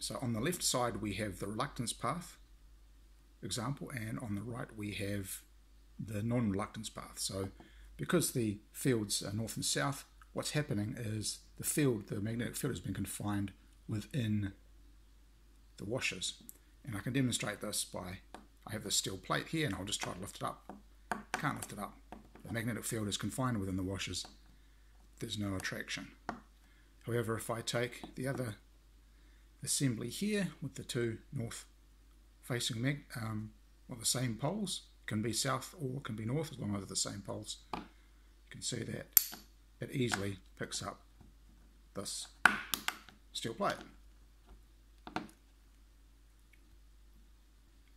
So on the left side we have the reluctance path example and on the right we have the non-reluctance path. So because the fields are north and south, what's happening is the field, the magnetic field has been confined within the washers. And I can demonstrate this by, I have this steel plate here and I'll just try to lift it up. Can't lift it up. The magnetic field is confined within the washers. There's no attraction. However, if I take the other assembly here with the two north facing mag um, well, the same poles, can be south or can be north as long as they're the same poles, you can see that it easily picks up this steel plate.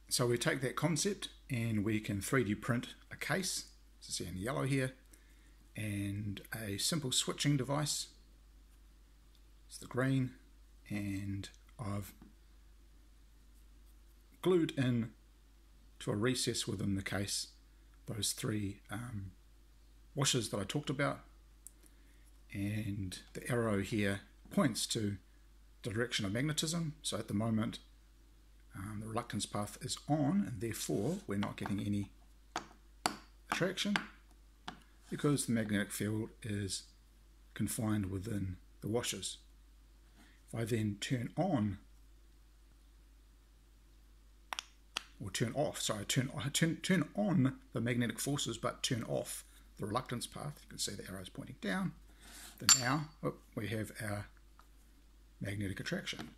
So we take that concept and we can 3D print a case, as you see in yellow here, and a simple switching device. It's the green, and I've glued in to a recess within the case those three um, washers that I talked about, and the arrow here points to the direction of magnetism. So at the moment, um, the reluctance path is on and therefore we're not getting any attraction because the magnetic field is confined within the washers. I then turn on or turn off, sorry, turn, turn, turn on the magnetic forces but turn off the reluctance path, you can see the arrows pointing down, then now oh, we have our magnetic attraction.